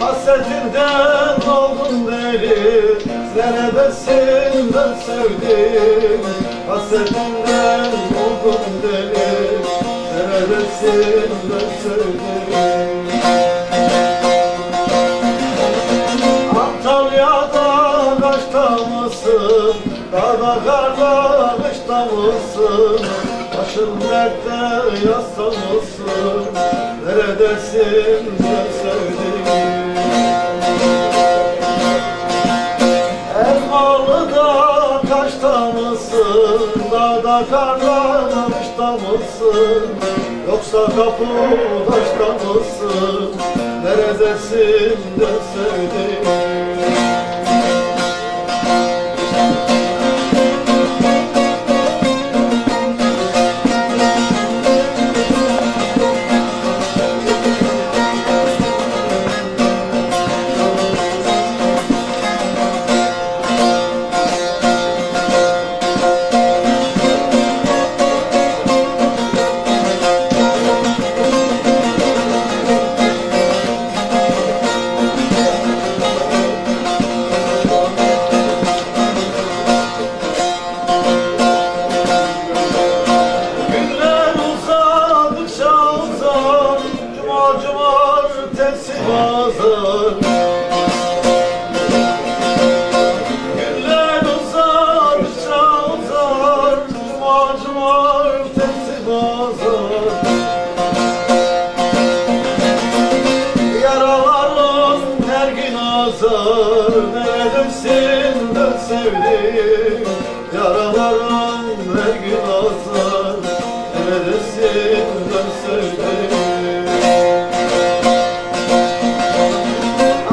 Hasretinden oldum deli Zerebesin ben sevdim Hasretinden oldum deli Zerebesin ben sevdim mısın? Dağda karda kışta mısın? Başın dertte yasta mısın? Neredesin ben sevdiğim? Elmalı'da kaçta mısın? Dağda karda kışta mısın? Yoksa kapıdaşta mısın? Neredesin ben sevdiğim? Neredesin ben sevdim Yaralarım her gün azar Neredesin ben sevdim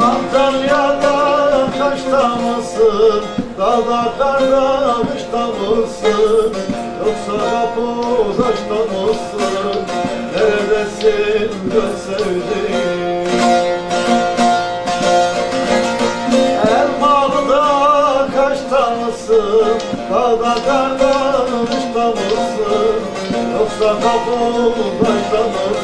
Antalya'da kaçta mısın? Dağda karda kışta mısın? Yoksa kapıdaşta mısın? Neredesin ben mısın? Dağda karda kışta mısın? Yoksa mısın? Neredesin